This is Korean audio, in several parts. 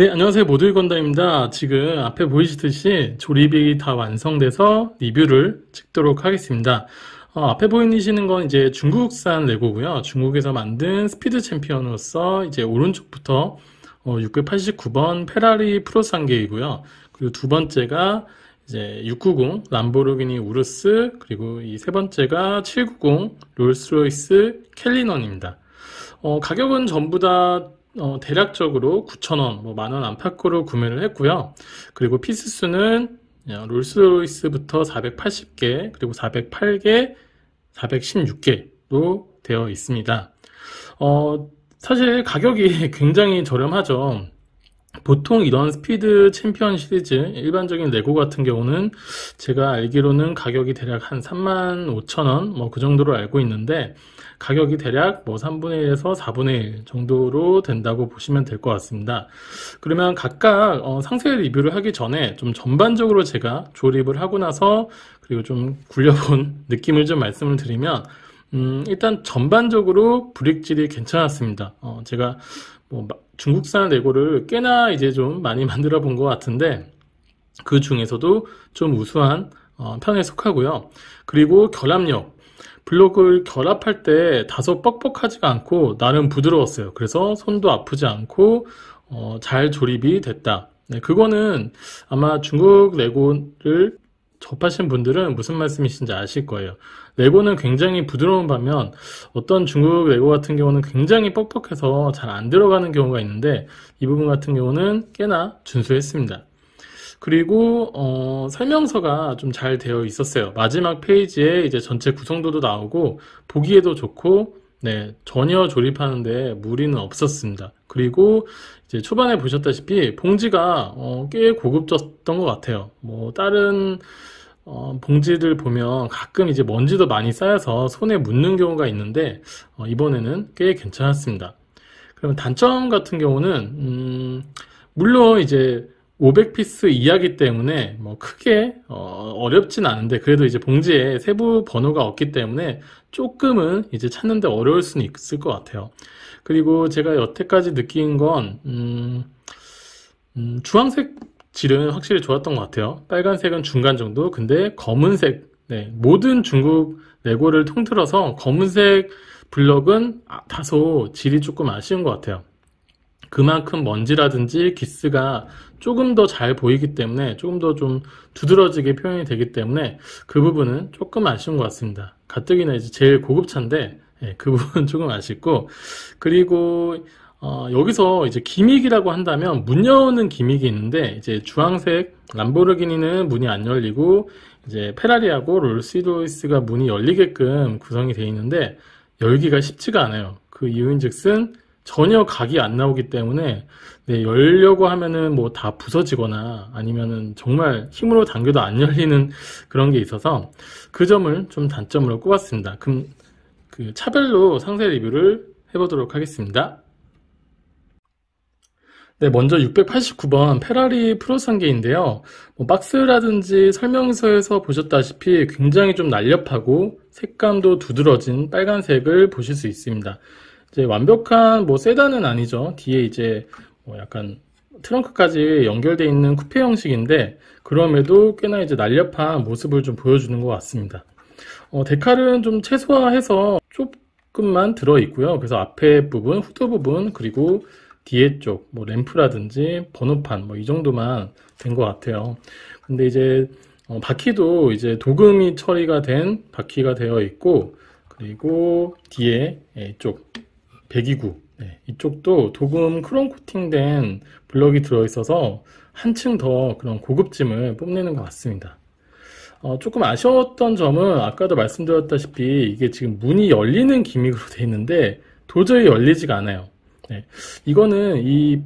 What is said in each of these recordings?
네, 안녕하세요. 모두의 건담입니다. 지금 앞에 보이시듯이 조립이 다 완성돼서 리뷰를 찍도록 하겠습니다. 어, 앞에 보이시는 건 이제 중국산 레고고요. 중국에서 만든 스피드 챔피언으로서 이제 오른쪽부터 어, 689번 페라리 푸로산게이고요. 그리고 두 번째가 이제 690 람보르기니 우루스 그리고 이 세 번째가 790 롤스로이스 컬리넌입니다. 어, 가격은 전부 다 어, 대략적으로 9,000원, 뭐 만원 안팎으로 구매를 했고요. 그리고 피스 수는 롤스로이스부터 480개, 그리고 408개, 416개로 되어 있습니다. 어, 사실 가격이 굉장히 저렴하죠. 보통 이런 스피드 챔피언 시리즈 일반적인 레고 같은 경우는 제가 알기로는 가격이 대략 한 35,000원 뭐 그 정도로 알고 있는데 가격이 대략 뭐 3분의 1에서 4분의 1 정도로 된다고 보시면 될 것 같습니다. 그러면 각각 어, 상세 리뷰를 하기 전에 좀 전반적으로 제가 조립을 하고 나서 그리고 좀 굴려본 느낌을 좀 말씀을 드리면 음, 일단 전반적으로 브릭질이 괜찮았습니다. 어, 제가 뭐 중국산 레고를 꽤나 이제 좀 많이 만들어 본 것 같은데 그 중에서도 좀 우수한 어, 편에 속하고요. 그리고 결합력 블록을 결합할 때 다소 뻑뻑하지가 않고 나름 부드러웠어요. 그래서 손도 아프지 않고 어, 잘 조립이 됐다. 네, 그거는 아마 중국 레고를 접하신 분들은 무슨 말씀이신지 아실 거예요. 레고는 굉장히 부드러운 반면 어떤 중국 레고 같은 경우는 굉장히 뻑뻑해서 잘 안 들어가는 경우가 있는데 이 부분 같은 경우는 꽤나 준수했습니다. 그리고 어, 설명서가 좀 잘 되어 있었어요. 마지막 페이지에 이제 전체 구성도도 나오고 보기에도 좋고 네, 전혀 조립하는데 무리는 없었습니다. 그리고 이제 초반에 보셨다시피 봉지가 어, 꽤 고급졌던 것 같아요. 뭐 다른 어, 봉지를 보면 가끔 이제 먼지도 많이 쌓여서 손에 묻는 경우가 있는데 어, 이번에는 꽤 괜찮았습니다. 그럼 단점 같은 경우는 음, 물론 이제 500피스 이하기 때문에 뭐 크게 어, 렵진 않은데 그래도 이제 봉지에 세부 번호가 없기 때문에 조금은 이제 찾는데 어려울 수는 있을 것 같아요. 그리고 제가 여태까지 느낀 건 음, 음, 주황색 질은 확실히 좋았던 것 같아요. 빨간색은 중간 정도. 근데 검은색 네, 모든 중국 레고를 통틀어서 검은색 블럭은 아, 다소 질이 조금 아쉬운 것 같아요. 그만큼 먼지라든지 기스가 조금 더 잘 보이기 때문에 조금 더 좀 두드러지게 표현이 되기 때문에 그 부분은 조금 아쉬운 것 같습니다. 가뜩이나 이제 제일 고급차인데 예, 그 부분 조금 아쉽고 그리고 어, 여기서 이제 기믹이라고 한다면 문 여는 기믹이 있는데 이제 주황색 람보르기니는 문이 안 열리고 이제 페라리하고 롤스로이스가 문이 열리게끔 구성이 되어 있는데 열기가 쉽지가 않아요. 그 이유인즉슨 전혀 각이 안 나오기 때문에 네, 열려고 하면은 뭐 다 부서지거나 아니면은 정말 힘으로 당겨도 안 열리는 그런 게 있어서 그 점을 좀 단점으로 꼽았습니다. 그럼 그 차별로 상세 리뷰를 해보도록 하겠습니다. 네, 먼저 689번 페라리 프로상계인데요. 뭐 박스라든지 설명서에서 보셨다시피 굉장히 좀 날렵하고 색감도 두드러진 빨간색을 보실 수 있습니다. 이제 완벽한 뭐 세단은 아니죠. 뒤에 이제 뭐 약간 트렁크까지 연결되어 있는 쿠페 형식인데 그럼에도 꽤나 이제 날렵한 모습을 좀 보여주는 것 같습니다. 어, 데칼은 좀 최소화해서 조금만 들어 있고요. 그래서 앞에 부분, 후드 부분 그리고 뒤에 쪽, 뭐 램프라든지 번호판 뭐 이 정도만 된 것 같아요. 근데 이제 어, 바퀴도 이제 도금이 처리가 된 바퀴가 되어 있고 그리고 뒤에 예, 이쪽 배기구 네, 이쪽도 도금 크롬 코팅된 블럭이 들어있어서 한층 더 그런 고급짐을 뽐내는 것 같습니다. 어, 조금 아쉬웠던 점은 아까도 말씀드렸다시피 이게 지금 문이 열리는 기믹으로 되어 있는데 도저히 열리지가 않아요. 네, 이거는 이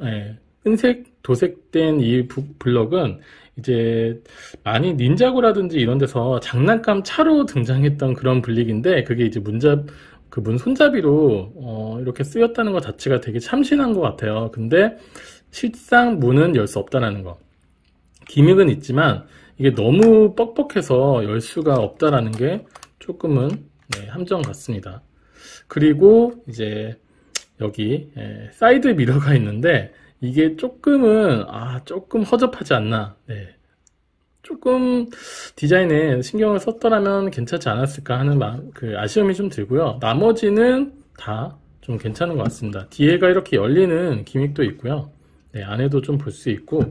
네, 은색 도색된 이 블럭은 이제 많이 닌자고라든지 이런 데서 장난감 차로 등장했던 그런 블릭인데 그게 이제 문잡 그문 손잡이로 어 이렇게 쓰였다는 것 자체가 되게 참신한 것 같아요. 근데 실상 문은 열 수 없다라는 거. 기믹은 있지만 이게 너무 뻑뻑해서 열 수가 없다라는 게 조금은 네, 함정 같습니다. 그리고 이제 여기 예, 사이드 미러가 있는데 이게 조금은 아 조금 허접하지 않나 네. 조금 디자인에 신경을 썼더라면 괜찮지 않았을까 하는 그 아쉬움이 좀 들고요. 나머지는 다 좀 괜찮은 것 같습니다. 뒤에가 이렇게 열리는 gimmick도 있고요. 네, 안에도 좀 볼 수 있고.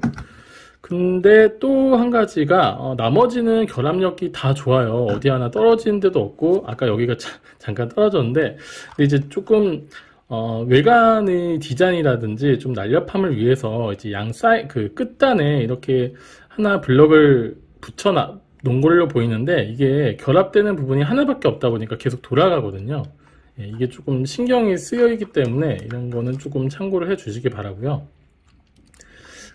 근데 또 한 가지가 어, 나머지는 결합력이 다 좋아요. 어디 하나 떨어지는 데도 없고. 아까 여기가 자, 잠깐 떨어졌는데 이제 조금 어, 외관의 디자인이라든지 좀 날렵함을 위해서 이제 양 사이 그 끝단에 이렇게 하나 블럭을 붙여 놓은 걸로 보이는데 이게 결합되는 부분이 하나밖에 없다 보니까 계속 돌아가거든요. 예, 이게 조금 신경이 쓰여 있기 때문에 이런 거는 조금 참고를 해 주시기 바라고요.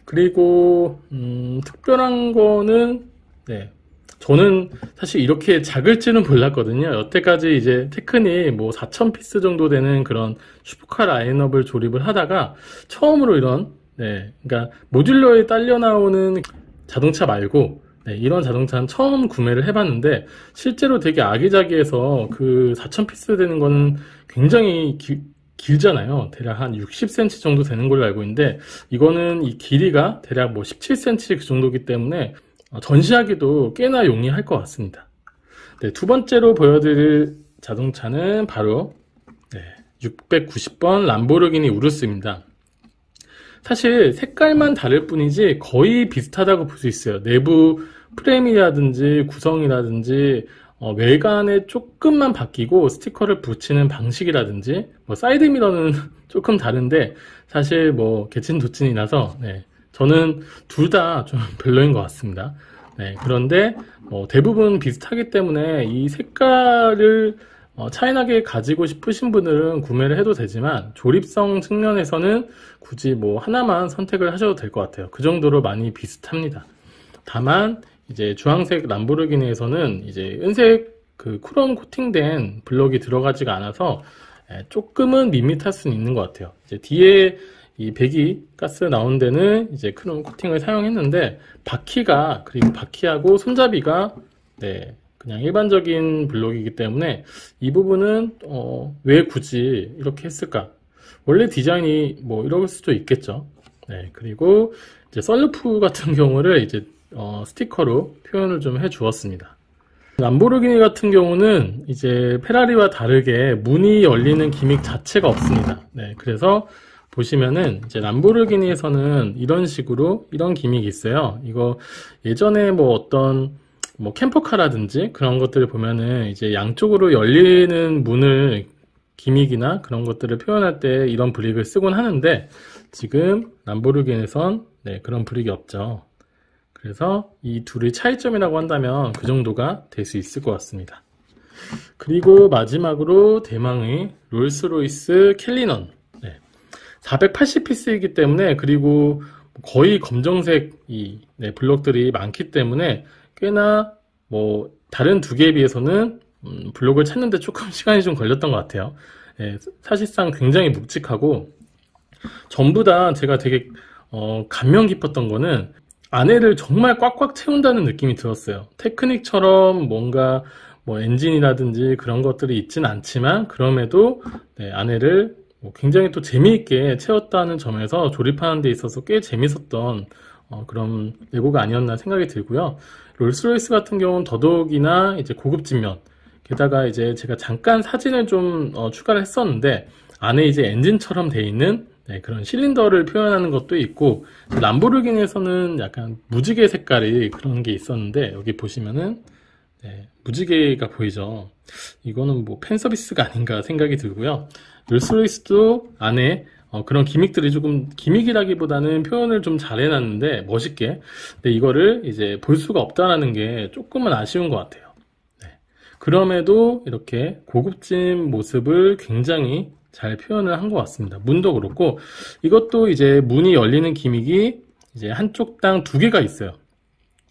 그리고 음, 특별한 거는 네, 저는 사실 이렇게 작을지는 몰랐거든요. 여태까지 이제 테크니 뭐 4,000피스 정도 되는 그런 슈퍼카 라인업을 조립을 하다가 처음으로 이런, 네, 그러니까 모듈러에 딸려 나오는 자동차 말고 네, 이런 자동차는 처음 구매를 해봤는데 실제로 되게 아기자기해서 그 4,000피스 되는 거는 굉장히 기, 길잖아요. 대략 한 60cm 정도 되는 걸로 알고 있는데 이거는 이 길이가 대략 뭐 17cm 그 정도기 때문에 어, 전시하기도 꽤나 용이할 것 같습니다. 네, 두 번째로 보여드릴 자동차는 바로 네, 690번 람보르기니 우루스입니다. 사실 색깔만 다를 뿐이지 거의 비슷하다고 볼 수 있어요. 내부 프레임이라든지 구성이라든지 어, 외관에 조금만 바뀌고 스티커를 붙이는 방식이라든지 뭐 사이드 미러는 조금 다른데 사실 뭐 개친 도친이 나서 네, 저는 둘 다 좀 별로인 것 같습니다. 네, 그런데 뭐 대부분 비슷하기 때문에 이 색깔을 어, 차이나게 가지고 싶으신 분들은 구매를 해도 되지만 조립성 측면에서는 굳이 뭐 하나만 선택을 하셔도 될 것 같아요. 그 정도로 많이 비슷합니다. 다만 이제 주황색 람보르기니에서는 이제 은색 그 크롬 코팅된 블럭이 들어가지가 않아서 예, 조금은 밋밋할 수는 있는 것 같아요. 이제 뒤에 이 배기 가스 나온 데는 이제 크롬 코팅을 사용했는데 바퀴가 그리고 바퀴하고 손잡이가 네 그냥 일반적인 블록이기 때문에 이 부분은 어, 왜 굳이 이렇게 했을까? 원래 디자인이 뭐 이럴 수도 있겠죠. 네 그리고 이제 썰루프 같은 경우를 이제 어, 스티커로 표현을 좀 해 주었습니다. 람보르기니 같은 경우는 이제 페라리와 다르게 문이 열리는 기믹 자체가 없습니다. 네 그래서 보시면은 이제 람보르기니에서는 이런 식으로 이런 기믹이 있어요. 이거 예전에 뭐 어떤 뭐 캠퍼카라든지 그런 것들을 보면은 이제 양쪽으로 열리는 문을 기믹이나 그런 것들을 표현할 때 이런 브릭을 쓰곤 하는데 지금 람보르기니에선 네, 그런 브릭이 없죠. 그래서 이 둘의 차이점이라고 한다면 그 정도가 될 수 있을 것 같습니다. 그리고 마지막으로 대망의 롤스로이스 켈리넌 480피스이기 때문에 그리고 거의 검정색 이 네, 블록들이 많기 때문에 꽤나 뭐 다른 두 개에 비해서는 음, 블록을 찾는데 조금 시간이 좀 걸렸던 것 같아요. 네, 사실상 굉장히 묵직하고 전부 다 제가 되게 어, 감명 깊었던 거는 안에를 정말 꽉꽉 채운다는 느낌이 들었어요. 테크닉처럼 뭔가 뭐 엔진이라든지 그런 것들이 있진 않지만 그럼에도 네, 안에를 뭐 굉장히 또 재미있게 채웠다는 점에서 조립하는 데 있어서 꽤 재밌었던 어, 그런 레고가 아니었나 생각이 들고요. 롤스로이스 같은 경우는 더더욱이나 이제 고급진 면 게다가 이제 제가 잠깐 사진을 좀 어, 추가를 했었는데 안에 이제 엔진처럼 돼 있는 네, 그런 실린더를 표현하는 것도 있고 람보르기니에서는 약간 무지개 색깔이 그런 게 있었는데 여기 보시면은 네, 무지개가 보이죠 이거는 뭐 팬 서비스가 아닌가 생각이 들고요 롤스로이스도 안에 어, 그런 기믹들이 조금 기믹이라기보다는 표현을 좀 잘 해놨는데 멋있게 근데 이거를 이제 볼 수가 없다라는 게 조금은 아쉬운 것 같아요 네. 그럼에도 이렇게 고급진 모습을 굉장히 잘 표현을 한 것 같습니다. 문도 그렇고 이것도 이제 문이 열리는 기믹이 이제 한쪽당 두 개가 있어요.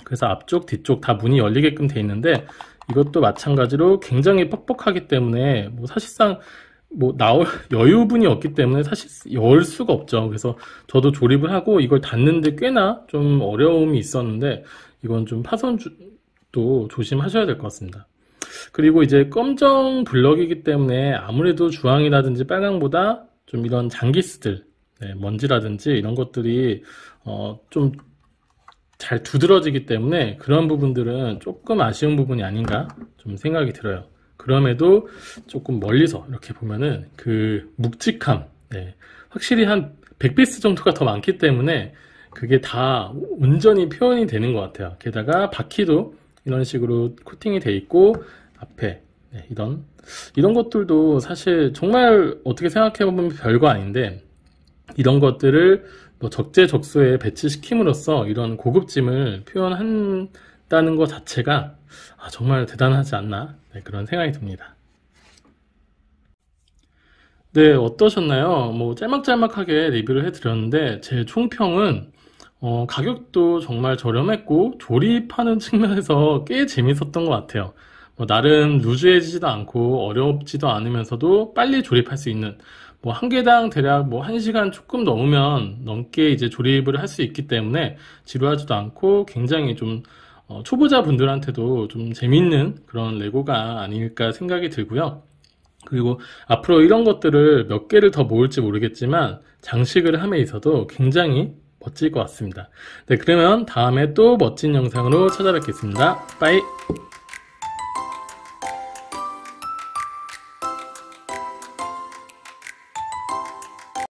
그래서 앞쪽, 뒤쪽 다 문이 열리게끔 돼 있는데 이것도 마찬가지로 굉장히 뻑뻑하기 때문에 뭐 사실상 뭐 나올 여유분이 없기 때문에 사실 열 수가 없죠. 그래서 저도 조립을 하고 이걸 닫는데 꽤나 좀 어려움이 있었는데 이건 좀 파손도 조심하셔야 될 것 같습니다. 그리고 이제 검정 블럭이기 때문에 아무래도 주황이라든지 빨강보다 좀 이런 장기스들 네, 먼지라든지 이런 것들이 어, 좀 잘 두드러지기 때문에 그런 부분들은 조금 아쉬운 부분이 아닌가 좀 생각이 들어요. 그럼에도 조금 멀리서 이렇게 보면은 그 묵직함, 네, 확실히 한 100피스 정도가 더 많기 때문에 그게 다 온전히 표현이 되는 것 같아요. 게다가 바퀴도 이런 식으로 코팅이 돼 있고 앞에 네, 이런 이런 것들도 사실 정말 어떻게 생각해 보면 별거 아닌데 이런 것들을 뭐 적재적소에 배치시킴으로써 이런 고급짐을 표현한 다는 것 자체가 아, 정말 대단하지 않나 네, 그런 생각이 듭니다. 네 어떠셨나요? 뭐 짤막짤막하게 리뷰를 해드렸는데 제 총평은 어, 가격도 정말 저렴했고 조립하는 측면에서 꽤 재밌었던 것 같아요. 뭐 나름 루즈해지지도 않고 어렵지도 않으면서도 빨리 조립할 수 있는 뭐 한 개당 대략 뭐 한 시간 조금 넘으면 넘게 이제 조립을 할 수 있기 때문에 지루하지도 않고 굉장히 좀 어, 초보자 분들한테도 좀 재밌는 그런 레고가 아닐까 생각이 들고요. 그리고 앞으로 이런 것들을 몇 개를 더 모을지 모르겠지만 장식을 함에 있어도 굉장히 멋질 것 같습니다. 네, 그러면 다음에 또 멋진 영상으로 찾아뵙겠습니다. 빠이!